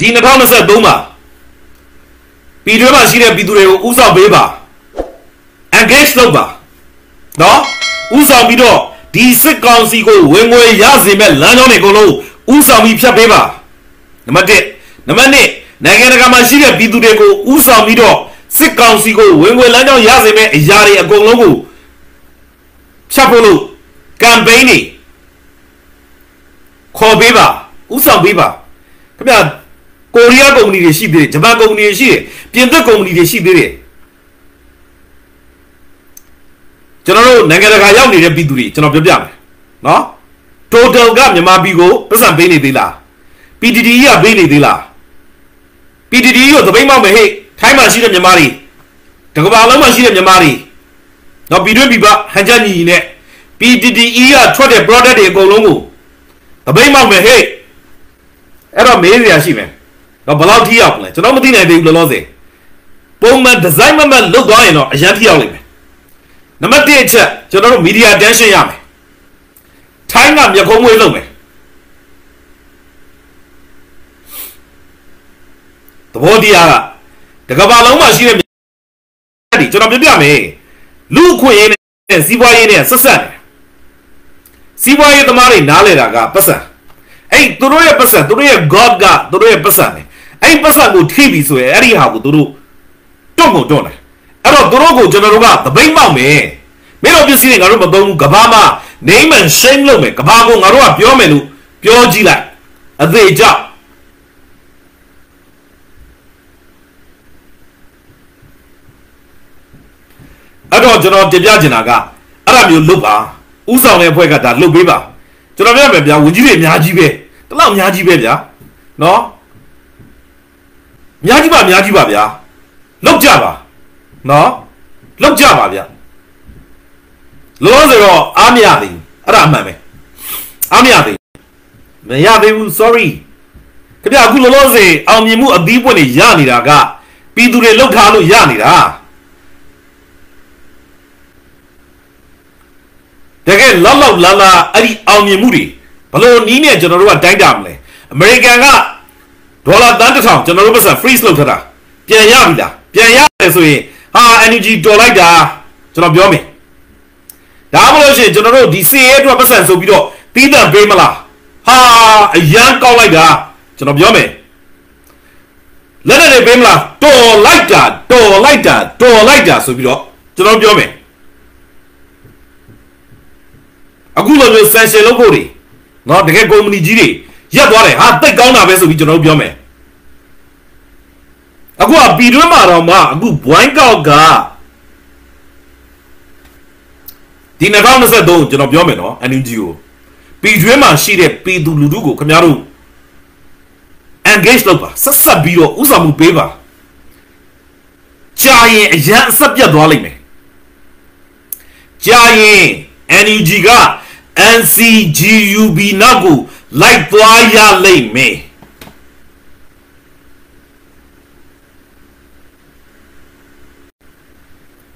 ဒီ2023မှာပြည်တွင်းမှာရှိတဲ့ပြည်သူတွေကိုဥဆောင်ပေးပါ engage လုပ်ပါနော်ဥဆောင်ပြီးတော့ဒီစစ်ကောင်စီကိုဝင်ငွေရစေမဲ့လမ်းကြောင်းတွေအကုန်လုံးဥဆောင်ပြီးဖြတ်ပေးပါနံပါတ်1နံပါတ်2နိုင်ငံတကာမှာရှိတဲ့ပြည်သူတွေကိုဥဆောင်ပြီးတော့စစ်ကောင်စီကိုဝင်ငွေလမ်းကြောင်းရစေမဲ့အရာတွေအကုန်လုံးကိုဖြတ်ဖို့လို့ campaign တွေခေါ်ပေးပါဥဆောင်ပေးပါခင်ဗျာ ကိုရီးယားကုမ္ပဏီတွေရှိသေးတယ်ဂျပန်ကုမ္ပဏီတွေရှိတယ်ပြင်သစ်ကုမ္ပဏီတွေရှိသေးတယ်ကျွန်တော်တို့နိုင်ငံတကာရောက်နေတဲ့ပြည်သူတွေကျွန်တော်ပြောပြမယ်နော် total ကမြန်မာပြည်ကိုပတ်စံပေးနေသေးလား PTT ကပေးနေသေးလား PTT ကိုသပိတ်မောက်မယ်ဟဲ့ထိုင်းမှာရှိတဲ့မြန်မာတွေတကဘာလုံးမှာရှိတဲ့မြန်မာတွေတော့ပြည်တွင်းပြည်ပဟန်ချက်ညီညီနဲ့ PTTE ကထွက်တဲ့ product တွေအကုန်လုံးကိုသပိတ်မောက်မယ်ဟဲ့အဲ့တော့မေးစရာရှိမယ် တော့ဘယ်လောက်ထိရောက်လဲကျွန်တော်မသိနိုင်သေးဘူးလောလောဆယ်ပုံမှန် design မမတ်လုပ်သွားရင်တော့အရင်ထိရောက်လိမ့်မယ်နံပါတ်1အချက်ကျွန်တော်တို့ media attention ရမယ်ထိုင်းကမျက်ခုံးမွေးလုပ်မယ်သဘောတရားကတကဘာလုံးမှာရှိတဲ့ဒီကျွန်တော်ပြပြမယ်လူအခွင့်အရေးနဲ့စီးပွားရေးနဲ့ဆက်ဆက်တယ်စီးပွားရေးသမားတွေနားလဲတာကပတ်စံအဲ့သူတို့ရဲ့ပတ်စံသူတို့ရဲ့ god ကသူတို့ရဲ့ပတ်စံပဲ အဲ့ပတ်စံကိုထိပြီဆိုရင်အဲ့ဒီဟာကိုသူတို့တွန့်ကုန်တွန့်တယ်အဲ့တော့သူတို့ကိုကျွန်တော်တို့ကသပိတ်မောက်မယ်မင်းတို့ပစ္စည်းတွေငါတို့မသုံးဘူးကဘာမှ name and shame လုပ်မယ်ကဘာကိုငါတို့ကပြောမယ်လို့ပြောကြည့်လိုက်အသေးကြောင့်အဲ့တော့ကျွန်တော်တင်ပြချင်တာကအဲ့ဒါမျိုးလုပ်ပါဥဆောင်တဲ့အဖွဲ့ကဒါလုပ်ပေးပါကျွန်တော်ပြောမယ်ဗျာဝင်ကြီးတွေအများကြီးပဲတလောက်အများကြီးပဲဗျာနော် အများကြီးပါအများကြီးပါဗျာလောက်ကြပါနော်လောက်ကြပါဗျာလောလောဆယ်တော့အားမရသေးဘူးအဲ့ဒါအမှန်ပဲအားမရသေးမရသေးဘူး sorry ခင်ဗျအခုလောလောဆယ်အောင်မြင်မှုအသီးပွင့်တွေရနေတာကပြည်သူတွေလောက်ထားလို့ရနေတာတကယ်လောက်လောက်လာလာအဲ့ဒီအောင်မြင်မှုတွေဘလို့နီးနဲ့ကျွန်တော်တို့ကတိုင်းတာမလဲအမေရိကန်က ဒေါ်လာတန်းတစ်ထောင်ကျွန်တော်တို့ပတ်စံ freeze လုပ်ထားတာပြန်ရပြီလားပြန်ရတယ်ဆိုရင်ဟာ energy တော်လိုက်တာကျွန်တော်ပြောမယ်ဒါမှမဟုတ်ရှင်ကျွန်တော်တို့ဒီစီရဲအတွက်ပတ်စံဆိုပြီးတော့တီးတန့်ပေးမလားဟာအရန်ကောက်လိုက်တာကျွန်တော်ပြောမယ်လက်နဲ့ပေးမလားတော်လိုက်တာတော်လိုက်တာတော်လိုက်တာဆိုပြီးတော့ကျွန်တော်ပြောမယ်အခုလိုမျိုး sanction လုပ်ဖို့တွေเนาะတကယ်ကုမ္ပဏီကြီးတွေ ရက်သွားတယ်ဟာတိတ်ကောင်းတာပဲဆိုပြီးကျွန်တော်တို့ပြောမယ်အခုကပြည်တွင်းမှာတော့မှအခုဘွိုင်းကောက်ကဒီ2023ကျွန်တော်ပြောမယ်နော် NUG ကိုပြည်တွင်းမှာရှိတဲ့ပြည်သူလူထုကိုခင်ဗျားတို့ engage လုပ်ပါဆက်ဆက်ပြီးတော့ဥဆောင်မှုပေးပါကြာရင်အရန်အဆက်ပြတ်သွားလိမ့်မယ်ကြာရင် NUG က NCGUB နောက်ကို လိုက်သွားရလိမ့်မယ်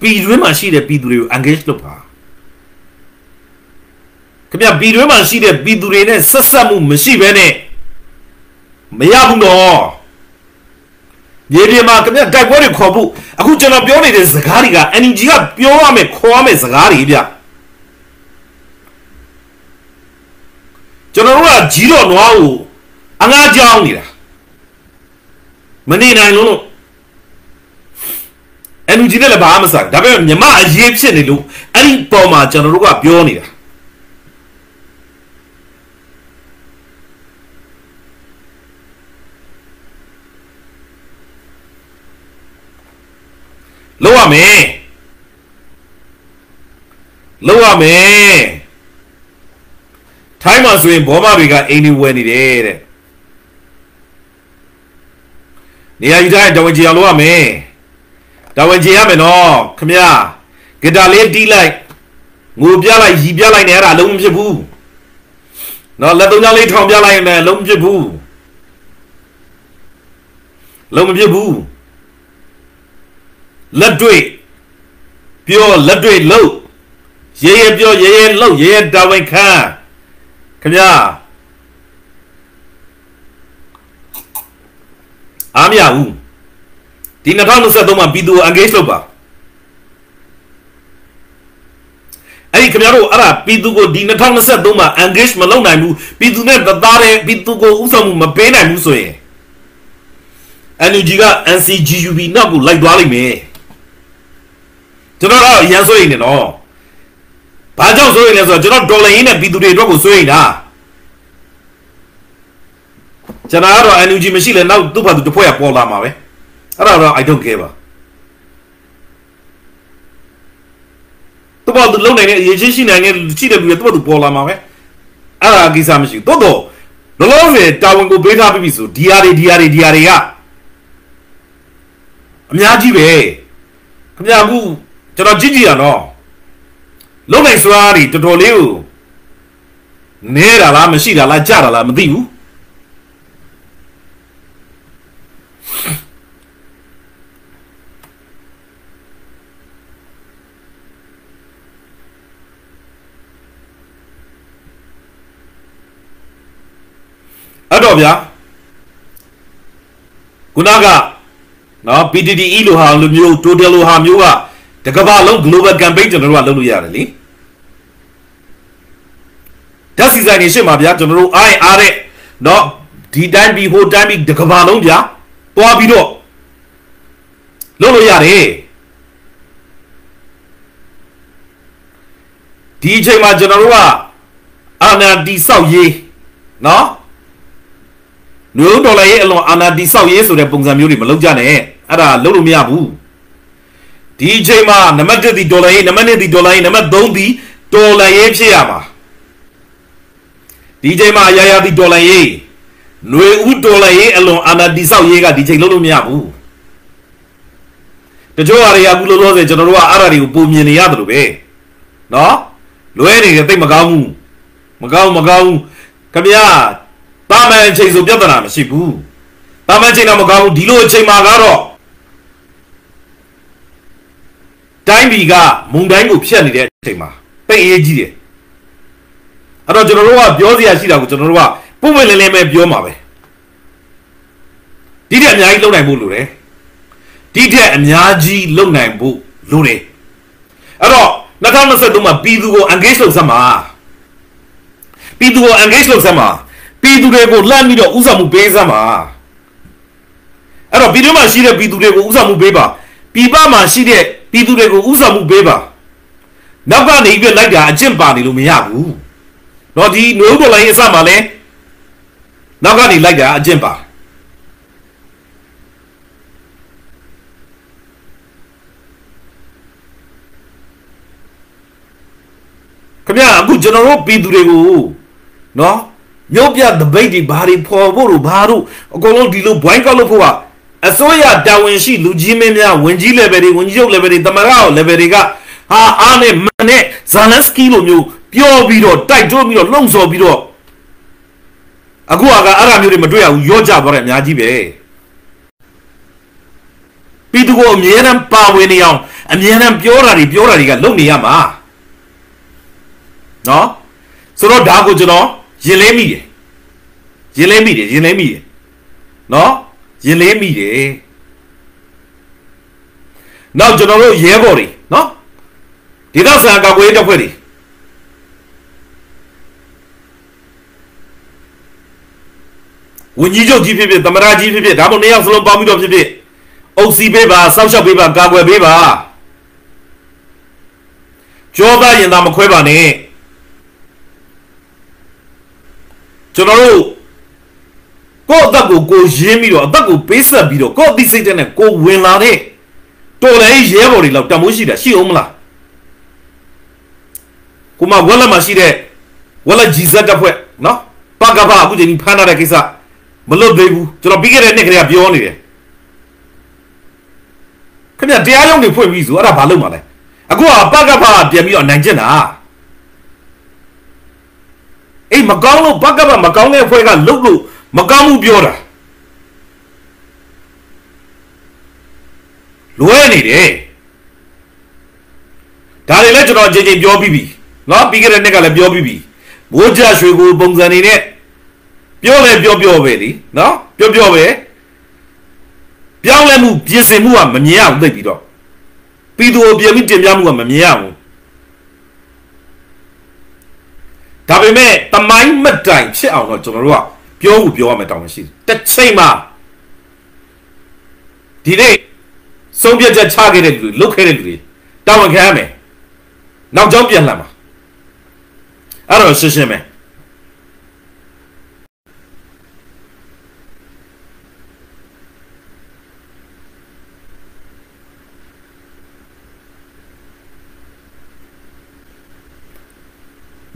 ပြည်တွင်းမှာရှိတဲ့ပြည်သူတွေကို engage လုပ်ပါခင်ဗျပြည်တွင်းမှာရှိတဲ့ပြည်သူတွေနဲ့ဆက်ဆက်မှုမရှိဘဲနဲ့မရဘူးတော့မြေပြင်မှာခင်ဗျတိုက်ပွဲတွေခေါ်ဖို့အခုကျွန်တော်ပြောနေတဲ့စကားတွေက NGO ကပြောရမယ်ခေါ်ရမယ်စကားတွေဗျ ကျွန်တော်တို့ကကြီးတော်နွားကိုအငားကြောင်းနေတာမနေနိုင်လို့လို့ NUG နဲ့လည်းဘာမှမဆိုင်ဒါပေမဲ့မြမအရေးဖြစ်နေလို့အဲ့ဒီပေါ်မှာကျွန်တော်တို့ကပြောနေတာလောက်ရမယ်လောက်ရမယ် ထိုင်းမှာဆိုရင်ဘောမတွေကအိမ်ဒီဝယ်နေတယ်တဲ့နေရာယူထားရင်တဝင်ချီအောင်လုပ်ရမယ်တဝင်ချီရမယ်နော်ခမရဂီတာလေးတီးလိုက်ငိုပြလိုက်ရီပြလိုက်နေအဲ့ဒါလုံးမဖြစ်ဘူးနော်လက်သုံးချောင်းလေးထောင်ပြလိုက်ရင်လည်းလုံးမဖြစ်ဘူးလုံးမဖြစ်ဘူးလက်တွေ့ပြောလက်တွေ့လှုပ်ရဲရဲပြောရဲရဲလှုပ်ရဲရဲတာဝန်ခံ ခင်ဗျာအားမရဘူးဒီ2023မှာပြည်သူ engage လုပ်ပါအဲ့ဒီခင်ဗျားတို့အဲ့ဒါပြည်သူကိုဒီ2023မှာ engage မလုပ်နိုင်ဘူးပြည်သူနဲ့တသားတဲ့ပြည်သူကိုဥဆောင်မှုမပေးနိုင်ဘူးဆိုရင် NUG က NCGUB နောက်ကိုလိုက်သွားလိမ့်မယ်ကျွန်တော်တော့ရန်ဆိုရင်နော် ဘာကြောင့်ဆိုရင်လဲဆိုတော့ကျွန်တော်ဒေါ်လာရင်းနဲ့ပြည်သူတွေအတွက်ကိုဆိုရင်တာကျွန်တော်ကတော့ NUG မရှိလဲနောက်သူ့ဘာသူတစ်ဖွဲ့ကပေါ်လာမှာပဲအဲ့ဒါတော့ I don't care ပါသူ့ဘာသူလုံနိုင်တဲ့အရေးချင်းရှိနိုင်တဲ့ရှိတဲ့လူတွေသူ့ဘာသူပေါ်လာမှာပဲအဲ့ဒါကိစ္စမရှိဘူးတိုးတော့လောလောဆယ်တာဝန်ကိုပေးထားပြီဆိုဒီဟာတွေဒီဟာတွေဒီဟာတွေကအများကြီးပဲခင်ဗျာအခုကျွန်တော်ကြည့်ကြည့်ရနော် လုံနိုင်စွာတွေတော်တော်လေးကိုနဲတာလားမရှိတာလားကြတာလားမသိဘူးအဲ့တော့ဗျာခုနကနော် PTTE လိုဟာလိုမျိုး total လိုဟာမျိုးကတကဘာလုံး global campaign ကျွန်တော်တို့ကလုပ်လို့ရတယ်လေ ဓာတ်စီဆိုင်နေရှင်းပါဗျာကျွန်တော်တို့အားအားတဲ့နော်ဒီတိုင်းပြီးဟိုတိုင်းပြီးတကဘာလုံးဗျာတွားပြီးတော့လုပ်လို့ရတယ်ဒီအချိန်မှာကျွန်တော်တို့ကအာနာတီဆောက်ရေးနော်နွေဦးဒေါ်လာရေးအလွန်အာနာတီဆောက်ရေးဆိုတဲ့ပုံစံမျိုးတွေမလုပ်ကြနဲ့အဲ့ဒါလုပ်လို့မရဘူးဒီအချိန်မှာနံပါတ်1ဒီဒေါ်လာရေးနံပါတ်2ဒီဒေါ်လာရေးနံပါတ်3ဒီဒေါ်လာရေးဖြစ်ရမှာ ဒီအချိန်မှာအရာရာဒီဒေါ်လာရေးနွေဦးဒေါ်လာရေးအလွန်အာနာတီဆောက်ရေးကဒီချိန်လုပ်လို့မရဘူးတချို့ဟာတွေကအခုလောလောဆယ်ကျွန်တော်တို့ကအဲ့ဒါတွေကိုပုံမြင်နေရတယ်လို့ပဲနော်လွဲနေတယ်တိတ်မကောင်းဘူးမကောင်းမကောင်းခင်ဗျာတာမန်အချိန်ဆိုပြဿနာမရှိဘူးတာမန်အချိန်တော့မကောင်းဘူးဒီလိုအချိန်မှာကတော့တိုင်းပြည်ကမုံတိုင်းကိုဖျက်နေတဲ့အချိန်မှာတိတ်အေးကြီးတယ် အဲ့တော့ကျွန်တော်တို့ကပြောစရာရှိတာကိုကျွန်တော်တို့ကပုံမှန်လည်းလည်းပဲပြောမှာပဲဒီထက်အများကြီးလုပ်နိုင်ဖို့လိုတယ်ဒီထက်အများကြီးလုပ်နိုင်ဖို့လိုတယ်အဲ့တော့2023မှာပြည်သူကို engage လုပ်စမ်းပါပြည်သူကို engage လုပ်စမ်းပါပြည်သူတွေကိုလှမ်းပြီးတော့ဥဆောင်မှုပေးစမ်းပါအဲ့တော့ပြည်တွင်းမှာရှိတဲ့ပြည်သူတွေကိုဥဆောင်မှုပေးပါပြည်ပမှာရှိတဲ့ပြည်သူတွေကိုဥဆောင်မှုပေးပါနောက်ကနေပြလိုက်တာအကျင့်ပါနေလို့မရဘူး တော့ဒီနှွေးဒေါ်လာရေးအစမှာလဲနောက်ကနေလိုက်တာအကျင့်ပါခင်ဗျာအခုကျွန်တော်တို့ပြည်သူတွေကိုနော်မြို့ပြဒပိတ်တွေဘာတွေဖော်ဖို့လို့ဘာလို့အကုန်လုံးဒီလိုဘွိုင်းကောက်လို့ဖို့ကအစိုးရတာဝန်ရှိလူကြီးမင်းများဝင်ကြီး level တွေဝင်ကြီးချုပ် level တွေတမရအောင် level တွေကဟာအားနဲ့မနဲ့ဇာလန်စကီလိုမျိုး ပြောပြီးတော့တိုက်တွန်းပြီးတော့လှုံ့ဆော်ပြီးတော့အခုကအဲ့ဒါမျိုးတွေမတွေ့ရဘူးရောကြသွားတယ်အများကြီးပဲပြည်သူကိုအမြဲတမ်းပါဝင်နေအောင်အမြဲတမ်းပြောတာတွေပြောတာတွေကလုပ်နေရမှာနော်ဆိုတော့ဒါကိုကျွန်တော်ရင်လေးမိတယ်ရင်လေးမိတယ်ရင်လေးမိတယ်နော်ရင်လေးမိတယ်နောက်ကျွန်တော်တို့ရဲဘော်တွေနော်ဒေသဆန်ကာကွယ်ရေးတပ်ဖွဲ့တွေ ဝန်ကြီးချုပ်ကြီးဖြစ်ဖြစ်သမရကြီးဖြစ်ဖြစ်ဒါမှမဟုတ်နှစ်ယောက်စလုံးပေါင်းပြီးတော့ဖြစ်ဖြစ်အုပ်စီပေးပါစောက်ရှောက်ပေးပါကာကွယ်ပေးပါကြောသားရင်သားမခွဲပါနဲ့ကျွန်တော်တို့ကိုယ့်အသက်ကိုကိုရင်းပြီးတော့အသက်ကိုပေးဆက်ပြီးတော့ကိုယ့်အသိစိတ်တဲ့နဲ့ကိုဝင်လာတဲ့တော်လည်းရဲဘော်တွေလောက်တမိုးရှိတာရှိအောင်မလားကိုမဝက်လက်မှာရှိတဲ့ဝက်လက်ဂျီဇက်တက်ဖွဲ့နော်ပကပအခုချိန်ကြီးဖမ်းထားတဲ့ကိစ္စ မလွတ်သေးဘူးကျွန်တော်ပြီးခဲ့တဲ့နှစ်ကလေးကပြောနေတယ်ခင်ဗျတရားရုံးတွေဖွင့်ပြီးဆိုအဲ့ဒါဘာလုပ်မှာလဲအခုကပကပပြန်ပြီးတော့နိုင်ကျင်တာအေးမကောင်းလို့ပကပမကောင်းတဲ့အဖွဲ့ကလုတ်လို့မကောင်းဘူးပြောတာလွဲနေတယ်ဒါတွေလည်းကျွန်တော်အချိန်ချင်းပြောပြီးပြီနော်ပြီးခဲ့တဲ့နှစ်ကလည်းပြောပြီးပြီဘိုးကြရွှေကိုပုံစံနေနဲ့ ပြောလဲပြောပြောပဲလीနော်ပြောပြောပဲပြောင်းလဲမှုပြင်ဆင်မှုကမမြင်ရဘူးသိပ်ပြီးတော့ပြည်သူကိုပြင်ပြီးတင်ပြမှုကမမြင်ရဘူးဒါပေမဲ့တမိုင်းမတိုင်ဖြစ်အောင်တော့ကျွန်တော်တို့ကပြောဖို့ပြောရမယ်တောင်းမရှိဘူးတစ်ချိန်မှာဒီနေ့ဆုံးဖြတ်ချက်ချခဲ့တဲ့လူတွေလုတ်ခဲ့တဲ့လူတွေတာဝန်ခံရမယ်နောက်ကြောင်းပြန်လှန်ပါအဲ့တော့ရှင်းရှင်းပဲ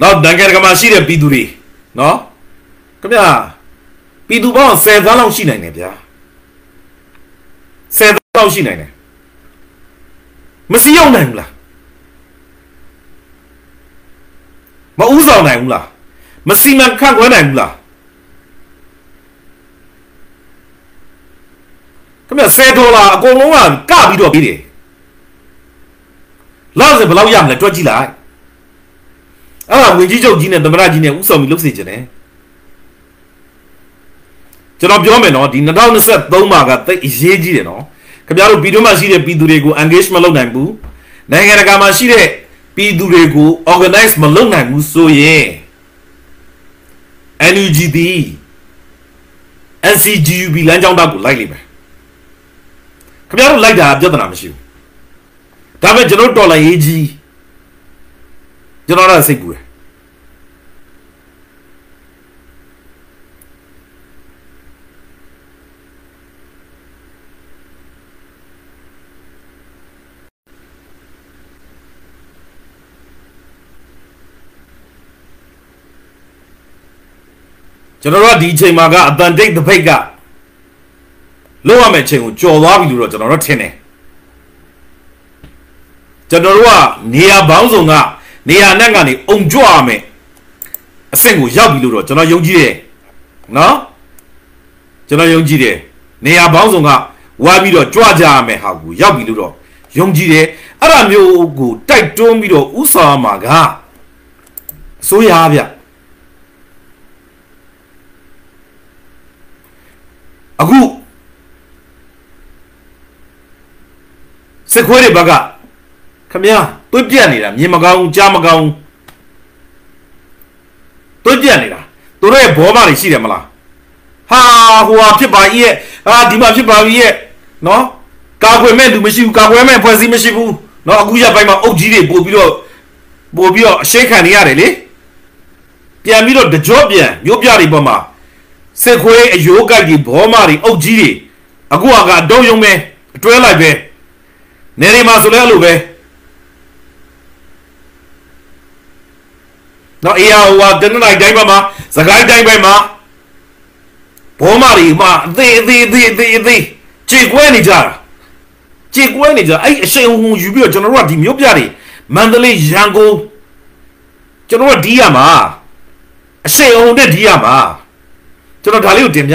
နောက်နိုင်ငံကမှာရှိတဲ့ပြည်သူတွေနော်ခင်ဗျာပြည်သူပေါင်း10သန်းလောက်ရှိနိုင်တယ်ဗျာ10သန်းလောက်ရှိနိုင်တယ်မစီရောက်နိုင်ဘူးလားမဥဆောင်နိုင်ဘူးလားမစီမံခန့်ခွဲနိုင်ဘူးလားခင်ဗျာ10ဒေါ်လာအကုန်လုံးကကပြီးတော့ပြီးတယ်လောက်စဘယ်လောက်ရမလဲတွက်ကြည့်လိုက် အဲ့ဒါဝင်ကြီးချုပ်ကြီးနဲ့သမရကြီးနဲ့ဥဆောင်ပြီးလုပ်စေချင်တယ်ကျွန်တော်ပြောမယ်နော်ဒီ2023မှာကတိတ်အရေးကြီးတယ်နော်ခင်ဗျားတို့ပြည်တွင်းမှာရှိတဲ့ပြည်သူတွေကို engage မလုပ်နိုင်ဘူးနိုင်ငံတကာမှာရှိတဲ့ပြည်သူတွေကို organize မလုပ်နိုင်ဘူးဆိုရင် NUG ဒီ NCGUB လမ်းကြောင်းတောက်ကိုလိုက်လိမ့်မယ်ခင်ဗျားတို့လိုက်တာပြဿနာမရှိဘူးဒါပေမဲ့ကျွန်တော်တော်လာရေးကြီး ကျွန်တော်လည်းစိတ်ပူတယ်ကျွန်တော်တို့ကဒီအချိန်မှာကအတန်တိတ်တစ်ဖိတ်ကလုံးဝမဲ့အချိန်ကိုကြော်သွားပြီလို့တော့ကျွန်တော်တို့ထင်တယ်ကျွန်တော်တို့ကနေရာပေါင်းစုံက နေရာနဲ့ကနေအုံကြွရမယ်အဆင့်ကိုရောက်ပြီလို့တော့ကျွန်တော်ယုံကြည်တယ်နော်ကျွန်တော်ယုံကြည်တယ်နေရာပေါင်းစုံကဝါပြီးတော့ကြွကြရမယ်ဟာကိုရောက်ပြီလို့တော့ယုံကြည်တယ်အဲ့ဒါမျိုးကိုတိုက်တွန်းပြီးတော့ဥဆောင်ရမှာကအစိုးရဗျအခုစစ်ခွေးတွေဘက်က ခမည်းသွေးပြက်နေတာမြင်မကောင်းကြားမကောင်းသွေးပြက်နေတာသူတို့ရဲ့ဘောမတွေရှိတယ်မလားဟာဟိုဟာဖြစ်ပါရဲ့ဟာဒီမှာဖြစ်ပါပြီရဲ့နော်ကာကွယ်မဲ့လူမရှိဘူးကာကွယ်မဲ့ဖွဲ့စည်းမရှိဘူးနော်အခုရပိုင်းမှာအုပ်ကြီးတွေပို့ပြီးတော့ပို့ပြီးတော့အရှိခံနေရတယ်လေပြန်ပြီးတော့တကြော့ပြန်မြို့ပြတွေပေါ်မှာစစ်ခွေးအယိုးကိုက်ကြီးဘောမတွေအုပ်ကြီးတွေအခုကအတုံးယုံပဲအတွဲလိုက်ပဲနေရီမှာဆိုလဲအဲ့လိုပဲ နော်အေးဟိုကတနင်္လာတိုင်းဘက်မှာစကိုင်းတိုင်းဘက်မှာဘောမတွေမှာအသေးအသေးအသေးအသေးအသေးခြေကွဲနေကြတာခြေကွဲနေကြအဲ့အရှိန်ဟုန်ယူပြီးတော့ကျွန်တော်တို့ကဒီမြို့ပြတွေမန္တလေးရန်ကုန်ကျွန်တော်တို့ဒီရမှာအရှိန်ဟုန်နဲ့ဒီရမှာကျွန်တော်ဒါလေးကိုတင်ပြ